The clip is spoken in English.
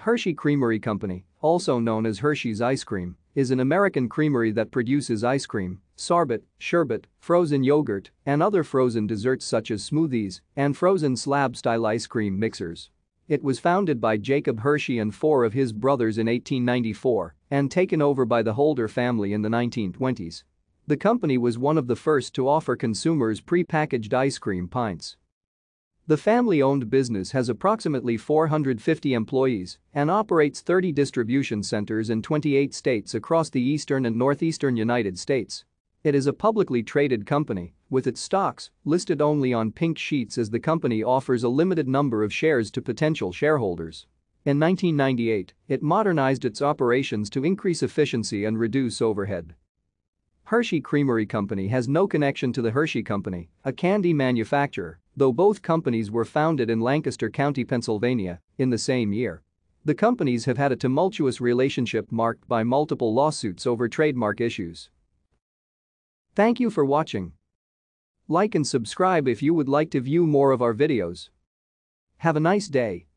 Hershey Creamery Company, also known as Hershey's Ice Cream, is an American creamery that produces ice cream, sorbet, sherbet, frozen yogurt, and other frozen desserts such as smoothies and frozen slab-style ice cream mixers. It was founded by Jacob Hershey and four of his brothers in 1894 and taken over by the Holder family in the 1920s. The company was one of the first to offer consumers pre-packaged ice cream pints. The family-owned business has approximately 450 employees and operates 30 distribution centers in 28 states across the eastern and northeastern United States. It is a publicly traded company, with its stocks listed only on pink sheets as the company offers a limited number of shares to potential shareholders. In 1998, it modernized its operations to increase efficiency and reduce overhead. Hershey Creamery Company has no connection to the Hershey Company, a candy manufacturer, though both companies were founded in Lancaster County, Pennsylvania, in the same year. The companies have had a tumultuous relationship marked by multiple lawsuits over trademark issues. Thank you for watching. Like and subscribe if you would like to view more of our videos. Have a nice day.